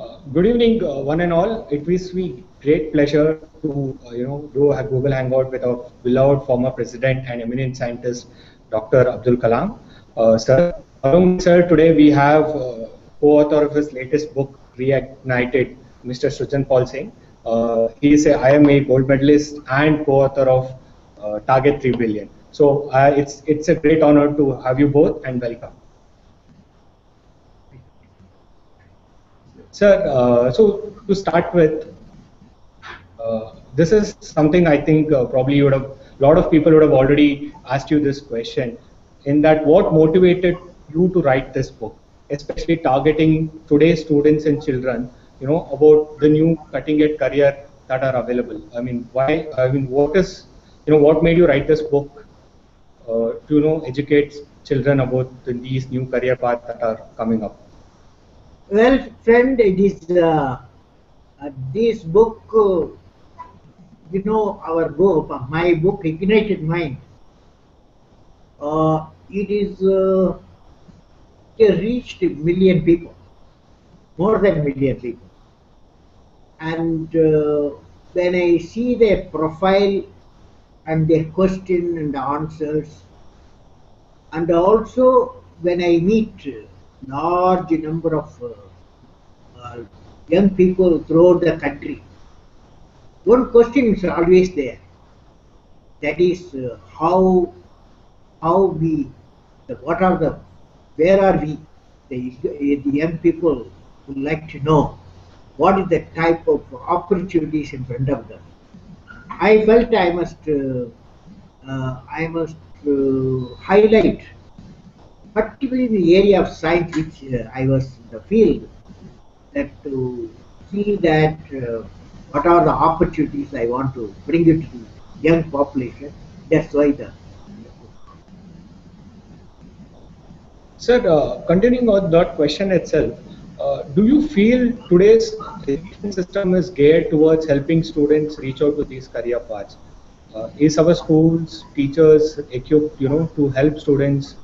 Uh, good evening, uh, one and all. It was me great pleasure to uh, you know do a Google Hangout with our beloved former president and eminent scientist, Dr. Abdul Kalam. Uh, sir, along sir, today we have uh, co-author of his latest book, Reignited, Mr. Srijan Pal Singh. He is a IMA gold medalist and co-author of Target 3 Billion. So it's it's a great honor to have you both and welcome. Sir, uh, so to start with, uh, this is something I think uh, probably you would have, a lot of people would have already asked you this question, in that what motivated you to write this book, especially targeting today's students and children, you know, about the new cutting edge career that are available. I mean, why, I mean, what is, you know, what made you write this book uh, to, you know, educate children about the, these new career paths that are coming up? Well, friend, it is uh, uh, this book, uh, you know, our book, uh, my book, Ignited Mind. Uh, it is uh, it reached a million people, more than a million people. And when I see their profile and their question and answers, and also when I meet large number of uh, uh, young people throughout the country. One question is always there. That is uh, how how we the, what are the where are we the, the young people would like to know what is the type of opportunities in front of them. I felt I must uh, uh, I must uh, highlight particularly in the area of science which uh, I was in the field, that to see that uh, what are the opportunities I want to bring it to the young population. That's why the. Sir, uh, continuing on that question itself, uh, do you feel today's education system is geared towards helping students reach out to these career paths? Uh, is our schools, teachers equipped, you know, to help students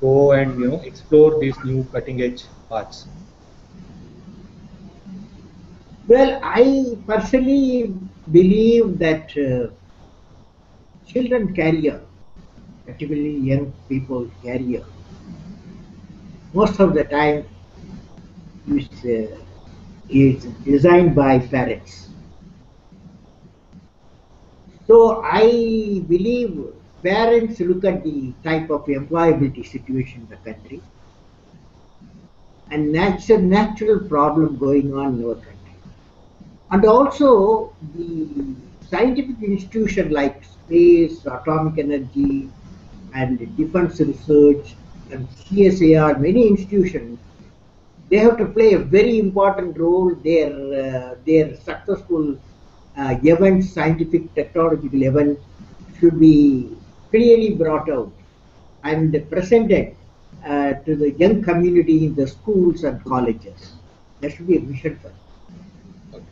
go and you know explore these new cutting edge paths? Well, I personally believe that uh, children career, particularly young people career, most of the time is, uh, is designed by parents. So I believe parents look at the type of employability situation in the country and that's a natural problem going on in our country. And also the scientific institution like space, atomic energy and defense research and CSIR, many institutions, they have to play a very important role. Their, uh, their successful uh, events, scientific technological events should be clearly brought out and presented uh, to the young community in the schools and colleges. That should be a mission for okay.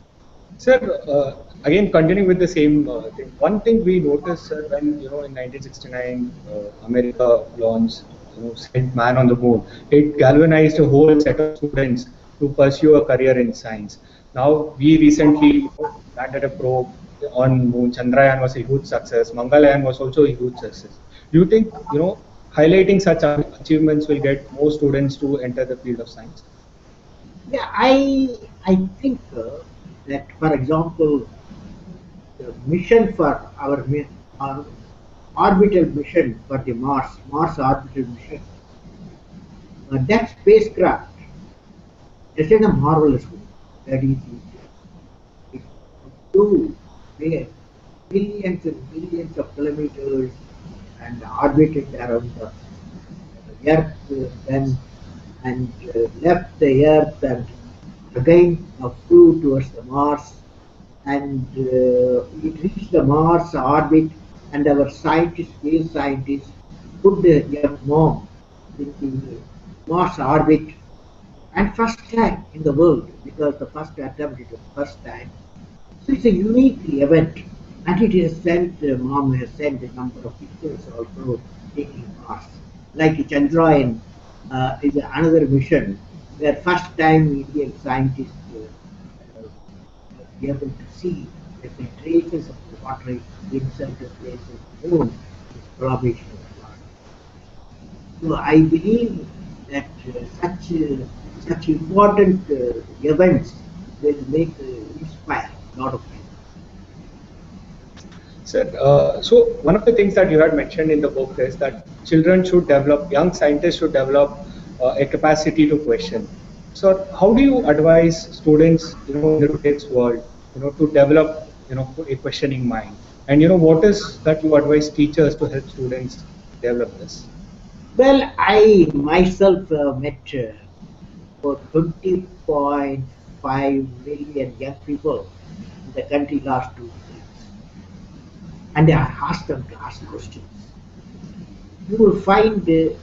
Sir, uh, again continuing with the same uh, thing, one thing we noticed sir, when you know in 1969 uh, America launched you know sent man on the moon, it galvanized a whole set of students to pursue a career in science. Now we recently landed a probe on moon. Chandrayaan was a huge success. Mangalyaan was also a huge success. Do you think you know highlighting such achievements will get more students to enter the field of science? Yeah, I I think uh, that for example, the mission for our, our orbital mission for the Mars Mars orbital mission, uh, that spacecraft is a marvelous one. That is, it, it, where billions and billions of kilometers and orbited around the Earth then and uh, left the Earth and again flew towards the Mars. And uh, it reached the Mars orbit and our scientists, space scientists, put the MOM in the Mars orbit. And first time in the world because the first attempt is the first time it's a unique event and it is sent, uh, MOM has sent a number of pictures also taking part. Like Chandrayaan uh, is another mission where first time Indian scientists uh, uh, able to see the traces of the water in certain places moon is probation of water. So I believe that uh, such uh, such important uh, events will make uh, inspire of people. Sir, uh, so one of the things that you had mentioned in the book is that children should develop, young scientists should develop uh, a capacity to question. So how do you advise students, you know, in today's world, you know, to develop, you know, a questioning mind? And you know, what is that you advise teachers to help students develop this? Well, I myself uh, met uh, about 20.5 million young people the country last two years. And I asked them to ask questions. You will find uh,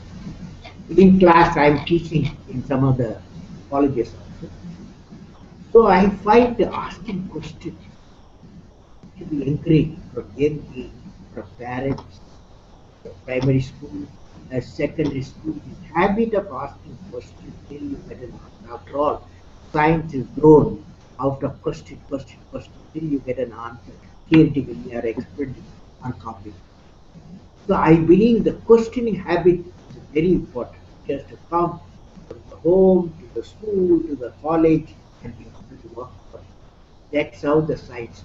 in class I'm teaching in some of the colleges also. So I find asking questions to be encouraged from young age, from parents, from primary school, uh, secondary school. This habit of asking questions till you get an. After all, science is grown out of question, question, question till you get an answer theoretically or experimentally or copy. So I believe the questioning habit is very important. Just to come from the home to the school to the college and be able to work for it. That's how the science.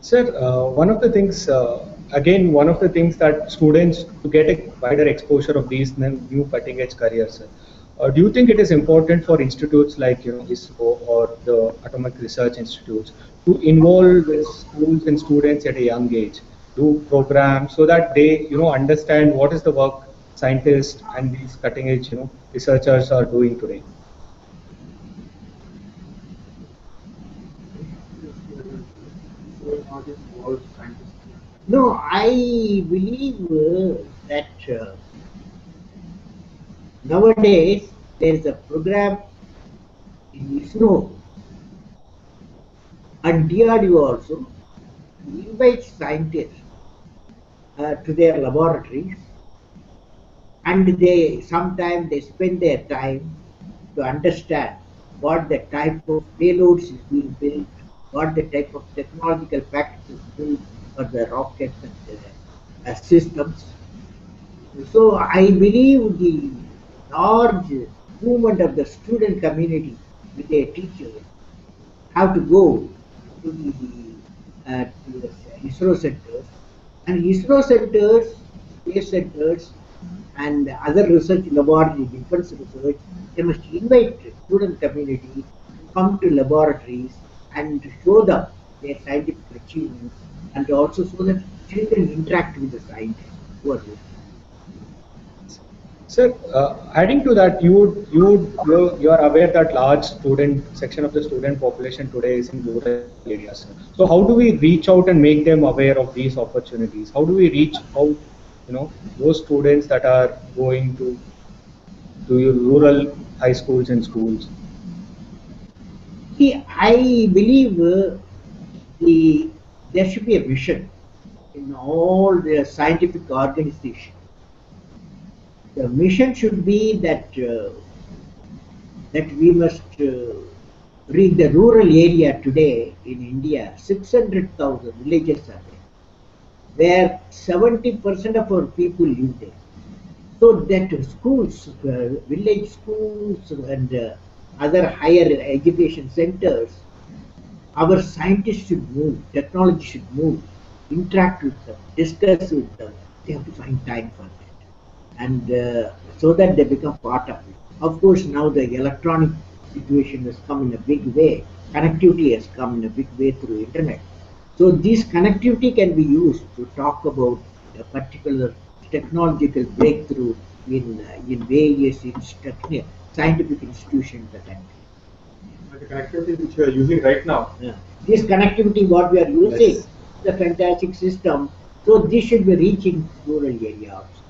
Sir, uh, one of the things, uh, again, one of the things that students to get a wider exposure of these new cutting edge careers, sir, uh, do you think it is important for institutes like you know ISRO or the Atomic Research Institutes to involve schools and students at a young age, do programs so that they you know understand what is the work scientists and these cutting edge you know researchers are doing today? No, I believe uh, that uh, nowadays there is a program in ISRO and DRDO also to invite scientists uh, to their laboratories and they sometimes they spend their time to understand what the type of payloads is being built, what the type of technological packages built for the rockets and uh, uh, systems. So I believe the large movement of the student community with their teachers have to go to the, uh, to the ISRO centers and ISRO centers, space centers and other research laboratory, defense research, they must invite student community to come to laboratories and to show them their scientific achievements and also so that children interact with the scientists who are there. Sir, uh, adding to that, you you you are aware that large student section of the student population today is in rural areas. So how do we reach out and make them aware of these opportunities? How do we reach out, you know, those students that are going to to your rural high schools and schools? See, I believe uh, the there should be a vision in all the scientific organizations. The mission should be that uh, that we must uh, reach the rural area today in India. Six hundred thousand villages are there, where seventy percent of our people live there. So that schools, uh, village schools, and uh, other higher education centers our scientists should move, technology should move, interact with them, discuss with them. They have to find time for that, and uh, so that they become part of it. Of course, now the electronic situation has come in a big way. Connectivity has come in a big way through internet. So this connectivity can be used to talk about a particular technological breakthrough in uh, in various scientific institutions in the country. the connectivity which we are using right now. Yeah. This connectivity, what we are using, Yes. the fantastic system. So this should be reaching rural areas also.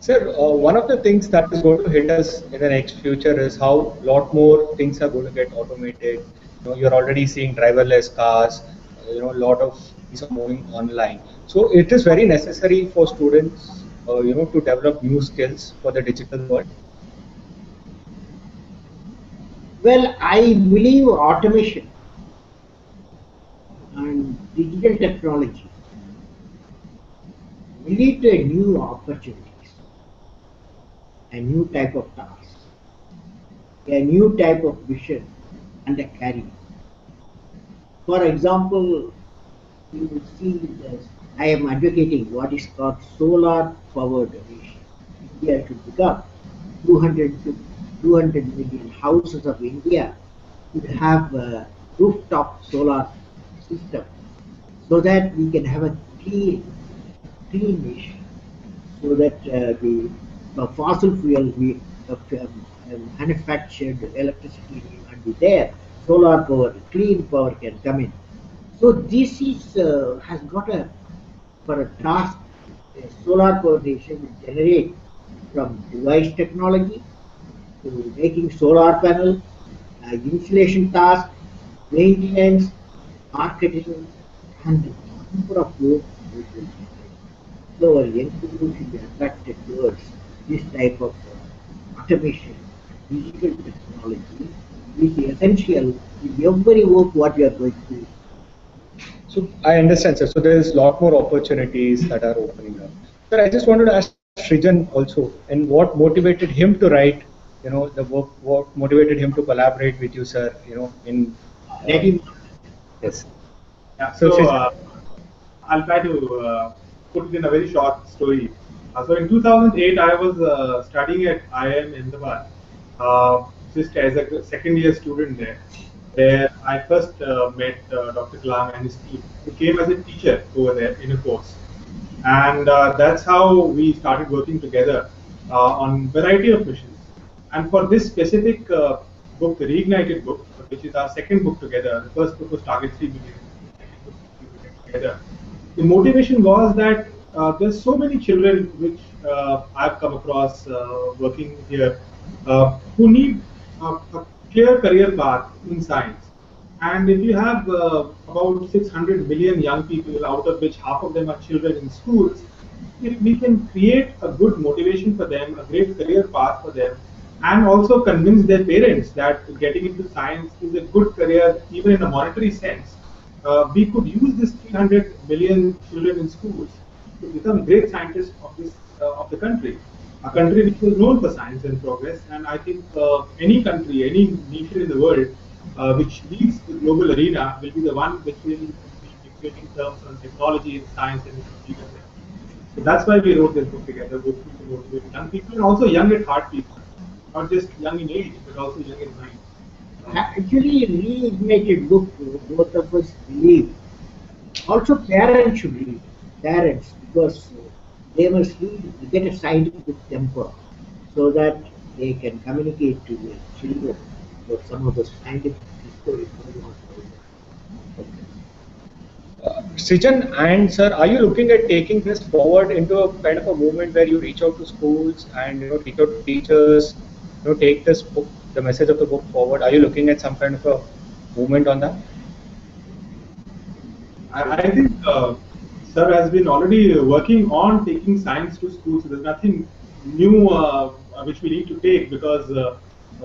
Sir, uh, one of the things that is going to hit us in the next future is how lot more things are going to get automated. You know, you're already seeing driverless cars. uh, You know, a lot of these are moving online. So it is very necessary for students, uh, you know, to develop new skills for the digital world. Well, I believe automation and digital technology lead to a new opportunities, a new type of task, a new type of vision and a career. For example, you will see this, I am advocating what is called solar powered nation. India should become 200 to 200 million houses of India should have a rooftop solar system so that we can have a clean, clean nation so that uh, the fossil fuel we uh, um, manufactured electricity will be there. Solar power clean power can come in. So this is uh, has got a for a task a solar power nation will generate from device technology to making solar panel, uh, task, maintenance, marketing, and the number of work So our young people should be attracted towards this type of uh, automation, digital technology, which is essential in every work what we are going to do. So I understand, sir. So there is a lot more opportunities that are opening up. Sir, I just wanted to ask Srijan also, and what motivated him to write you know the work what motivated him to collaborate with you sir you know in uh, yes yeah so, so uh, i'll try to uh, put it in a very short story so in 2008 i was uh, studying at iim ahmedabad. Uh, just as a second year student there where i first met dr kalam and his team. Who came as a teacher over there in a course. And that's how we started working together on variety of missions. And for this specific uh, book, the Reignited book, which is our second book together, the first book was Target 3 Billion, together. The motivation was that uh, there's so many children which uh, I've come across uh, working here uh, who need a clear career path in science. And if you have uh, about 600 million young people, out of which half of them are children in schools, if we can create a good motivation for them, a great career path for them, and also convince their parents that getting into science is a good career, even in a monetary sense. Uh, we could use this 300 million children in schools to become great scientists of this uh, of the country, a country which was known for science and progress. And I think uh, any country, any nation in the world uh, which leads the global arena will be the one which will be dictating terms on technology and science and leadership. So that's why we wrote this book together, both young people and also young at heart people not just young in age, but also young in mind. Actually, we make it look both of us believe. Also, parents should read. Parents, because they must read, get a scientific temper so that they can communicate to their children about some of the scientific discoveries going on. Uh, Srijan and sir, are you looking at taking this forward into a kind of a movement where you reach out to schools and you know reach out to teachers you know, take this book, the message of the book forward? Are you looking at some kind of a movement on that? I, I think uh, Sir has been already working on taking science to schools. So there's nothing new uh, which we need to take because uh,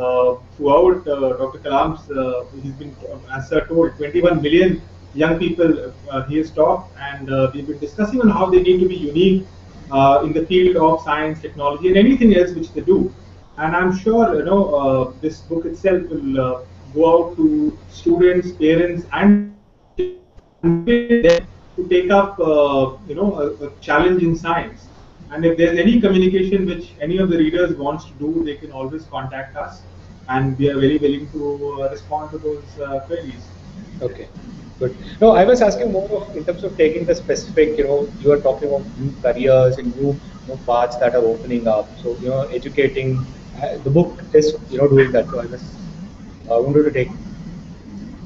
uh throughout uh, Dr. Kalam's, uh, he's been, as Sir told, 21 million young people he has talked and we've been discussing on how they need to be unique in the field of science, technology, and anything else which they do. And I'm sure you know uh, this book itself will uh, go out to students, parents, and to take up uh, you know a, a, challenge in science. And if there's any communication which any of the readers wants to do, they can always contact us, and we are very willing to uh, respond to those uh, queries. Okay. Good. No, I was asking more of in terms of taking the specific, you know, you are talking about new careers and new, new paths that are opening up. So, you know, educating the book is you know doing that. So I just uh, wanted to take.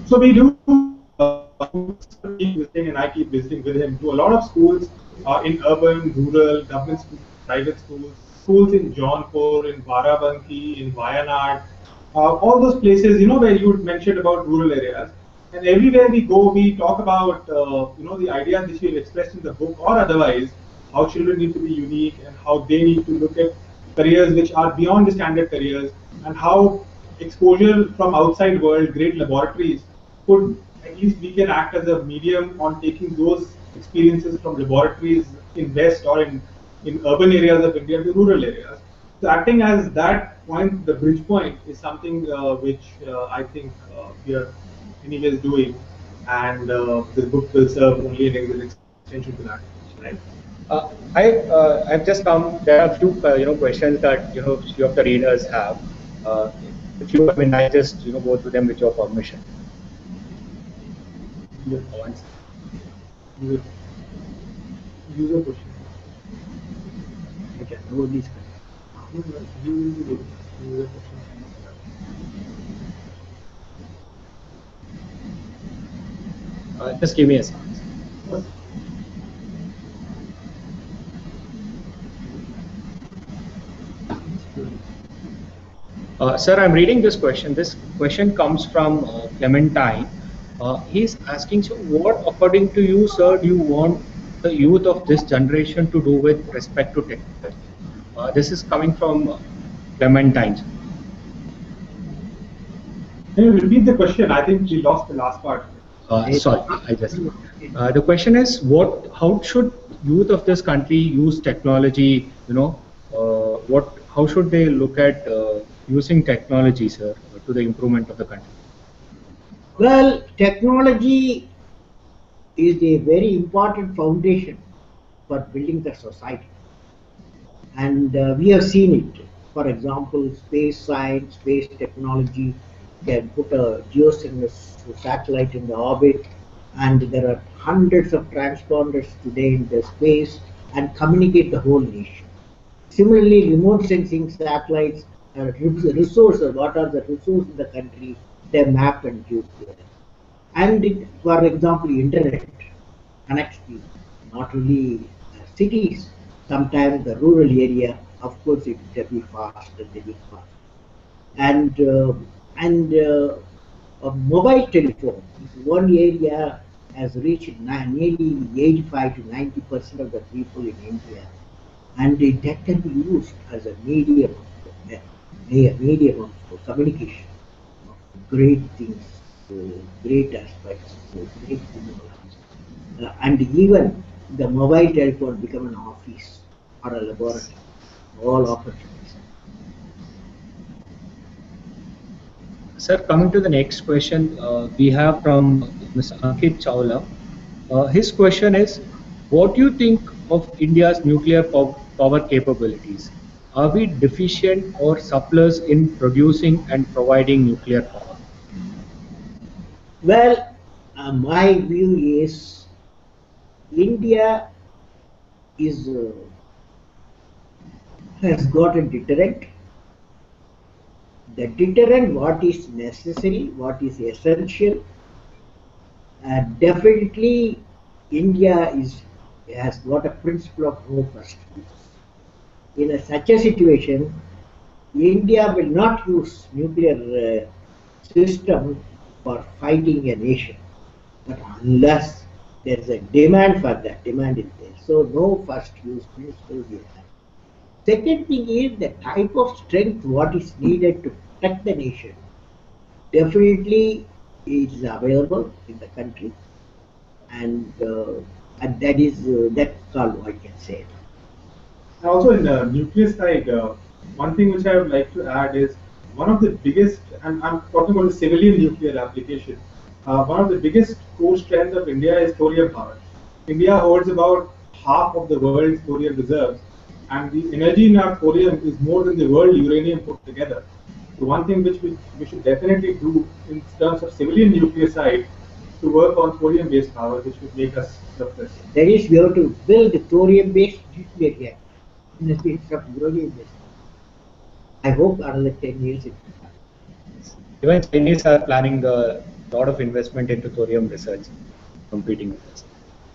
So we do uh, visiting, and I keep visiting with him to a lot of schools uh, in urban, rural, government schools, private schools, schools in Jaunpur, in Barabanki, in Wayanad, uh, all those places, you know, where you mentioned about rural areas. and everywhere we go, we talk about uh, you know the ideas which we've expressed in the book or otherwise, how children need to be unique and how they need to look at careers which are beyond the standard careers, and how exposure from outside world, great laboratories, could at least we can act as a medium on taking those experiences from laboratories in West or in, in urban areas of India to rural areas. So acting as that point, the bridge point, is something uh, which uh, I think uh, we are anyways doing, and uh, this book will serve only an extension to that. Right? Uh, I uh, I've just come. There are a few you know questions that you know few of the readers have. if you, I mean, I just you know go through them with your permission. Yes. User, user question. Okay, nobody's uh, just give me a second. Uh, sir, I'm reading this question. This question comes from uh, Clementine. Uh, he's asking, so what, according to you, sir, do you want the youth of this generation to do with respect to technology? Uh, this is coming from Clementine. Can you repeat the question? I think we lost the last part. Uh, sorry, I just. Uh, the question is, what? How should youth of this country use technology? You know, uh, what? How should they look at uh, using technology, sir, to the improvement of the country? Well, technology is a very important foundation for building the society. And uh, we have seen it. For example, space science, space technology can put a geosynchronous satellite in the orbit, and there are hundreds of transponders today in the space and communicate the whole nation. Similarly, remote sensing satellites are resources, what are the resources in the country, they map and give there. And it, for example, internet connects not only cities, sometimes the rural area, of course, it will be fast and very fast. And uh, and uh, a mobile telephone, one area has reached nearly 85 to 90 percent of the people in India, and that can be used as a medium, a medium of communication, great things, uh, great aspects, great things. Uh, and even the mobile telephone become an office or a laboratory, all opportunities. Sir, coming to the next question, uh, we have from Mr. Ankit Chawla. Uh, his question is, what do you think of India's nuclear power capabilities? Are we deficient or surplus in producing and providing nuclear power? Well, uh, my view is India is uh, has got a deterrent the deterrent, what is necessary, what is essential. Uh, definitely, India is has got a principle of no first. In a, such a situation, India will not use nuclear uh, system for fighting a nation, but unless there is a demand for that, demand is there. So no first use principle we have. Second thing is the type of strength what is needed to protect the nation definitely is available in the country and uh, and that is uh, that's all I can say. Also in the nuclear side, uh, one thing which I would like to add is one of the biggest, and I'm talking about the civilian nuclear application, uh, one of the biggest core strengths of India is thorium power. India holds about half of the world's thorium reserves, and the energy in our thorium is more than the world uranium put together. So one thing which we, we should definitely do in terms of civilian nuclear side to work on thorium-based power, which would make us surplus. That is, we have to build thorium-based nuclear reactor instead of uranium-based. I hope another 10 years it will happen. Even Chinese are planning a lot of investment into thorium research, competing with us.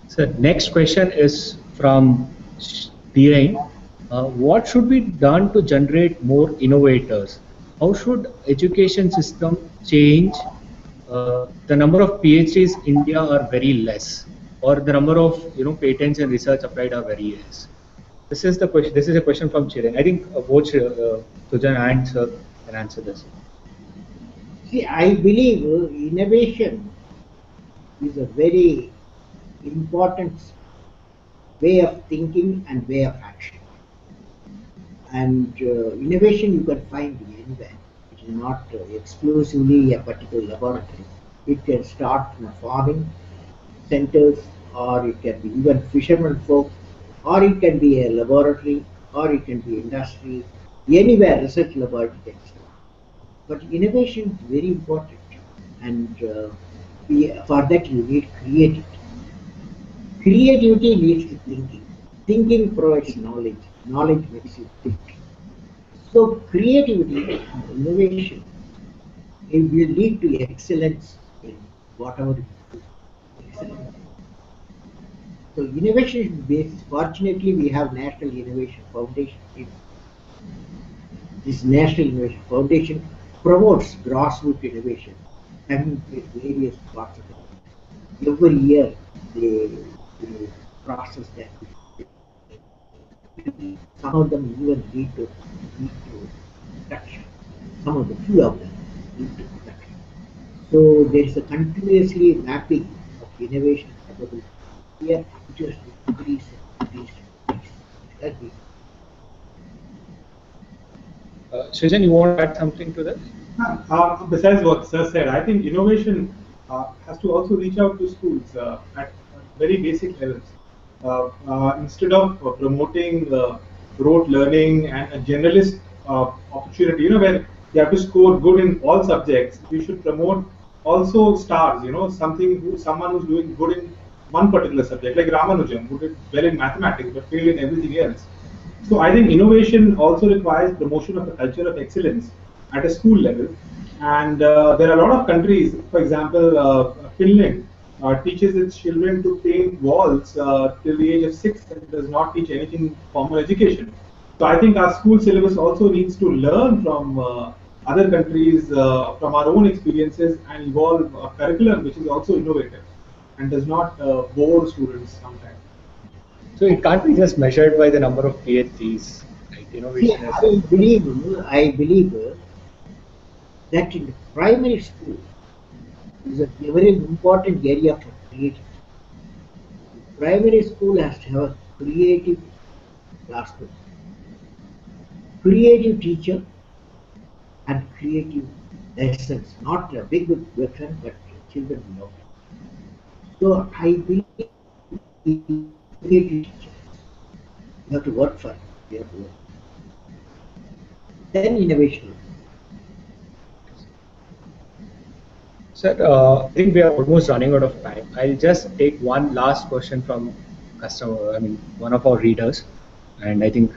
So next question is from Dhirain. Uh, what should be done to generate more innovators how should education system change uh, the number of PhDs in India are very less, or the number of you know patents and research applied are very less. This is the question. This is a question from Chiran. I think uh, both uh, and Sir can answer this. See, I believe uh, innovation is a very important way of thinking and way of action. And uh, innovation you can find anywhere. It is not uh, exclusively a particular laboratory. It can start a farming centers, or it can be even fishermen folk, or it can be a laboratory, or it can be industry. Anywhere research laboratory can start. But innovation is very important, and uh, for that you need creativity. Creativity leads to thinking. Thinking provides knowledge. Knowledge makes you think. So creativity innovation it will lead to excellence in whatever you do. Excellence. So innovation is based. Fortunately, we have National Innovation Foundation. This National Innovation Foundation promotes grassroots innovation and various parts of it. Every year they, they process that. Some of them even lead to, lead to production. Some of the few of them lead to production. So there is a continuously mapping of innovation capability. Here just increase. That we Uh, Srijan, you want to add something to that? Uh, besides what Sir said, I think innovation uh, has to also reach out to schools uh, at very basic levels. Uh, uh, instead of promoting rote learning and a generalist opportunity, you know, where you have to score good in all subjects, we should promote also stars, you know, something, someone who's doing good in one particular subject, like Ramanujan, who did well in mathematics but failed in everything else. So I think innovation also requires promotion of a culture of excellence at a school level. And uh, there are a lot of countries, for example, uh, Finland uh, teaches its children to paint walls uh, till the age of six and does not teach anything formal education. So I think our school syllabus also needs to learn from uh, other countries, uh, from our own experiences, and evolve a curriculum which is also innovative and does not uh, bore students sometimes. So it can't be just measured by the number of PhDs. Right? Innovation is. I believe, I believe that in primary school is a very important area for creativity. Primary school has to have a creative classroom, creative teacher, and creative lessons. Not a big big lesson, but children know. So I believe. You have to work for it. You have to work. Then innovation. Sir, uh, I think we are almost running out of time. I'll just take one last question from customer, I mean, one of our readers, and I think.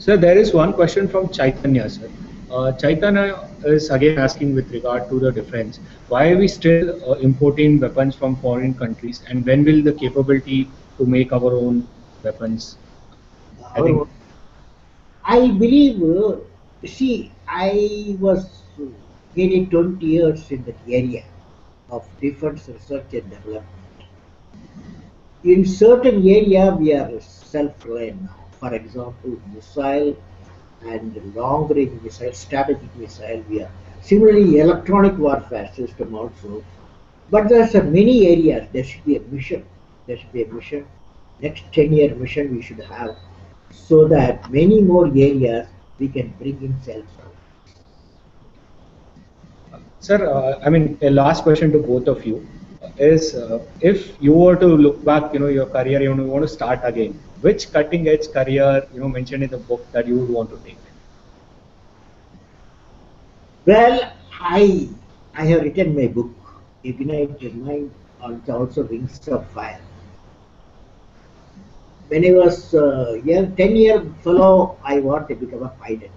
Sir, there is one question from Chaitanya, sir. Uh, Chaitanya is again asking with regard to the defense. Why are we still uh, importing weapons from foreign countries, and when will the capability to make our own weapons? I think. I believe, uh, see, I was nearly 20 years in that area of defense research and development. In certain area, we are self-reliant now. For example, missile and long-range missile, strategic missile, we are. Similarly, electronic warfare system also. But there's a many areas. There should be a mission. There should be a mission. Next 10-year mission we should have, so that many more areas we can bring in self. Sir, uh, I mean, a last question to both of you is uh, if you were to look back, you know, your career, you, know, you want to start again, which cutting edge career, you know, mentioned in the book that you would want to take? Well, I I have written my book, Ignite Your Mind, also Wings of Fire. When I was uh, young, 10 year fellow, I wanted to become a pilot.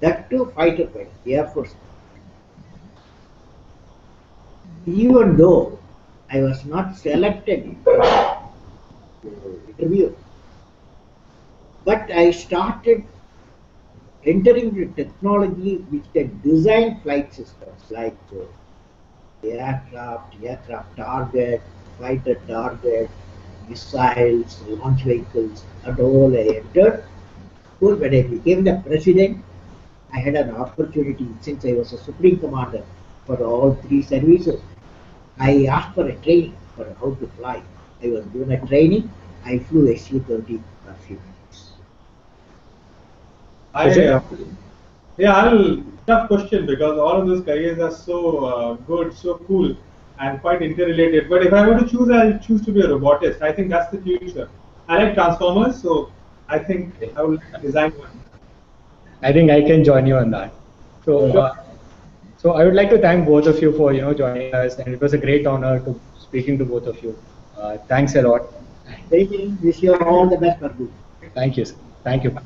That too, fighter pilot, Air Force. Even though I was not selected in interview, but I started entering the technology which can design flight systems like uh, aircraft, aircraft target, fighter target, missiles, launch vehicles, and all I entered. Of when I became the president, I had an opportunity since I was a supreme commander for all three services. I asked for a training for how to fly. I was given a training. I flew SU-30 for a few minutes. I, uh, yeah, I'll tough question because all of those careers are so uh, good, so cool, and quite interrelated. But if I were to choose, I'll choose to be a robotist. I think that's the future. I like transformers, so I think I will design one. I think I can join you on that. So, uh, so I would like to thank both of you for you know joining us, and it was a great honor to speaking to both of you. Uh, thanks a lot. Very much. Wish you all the best, Prabhu. Thank you. Sir. Thank you. Sir.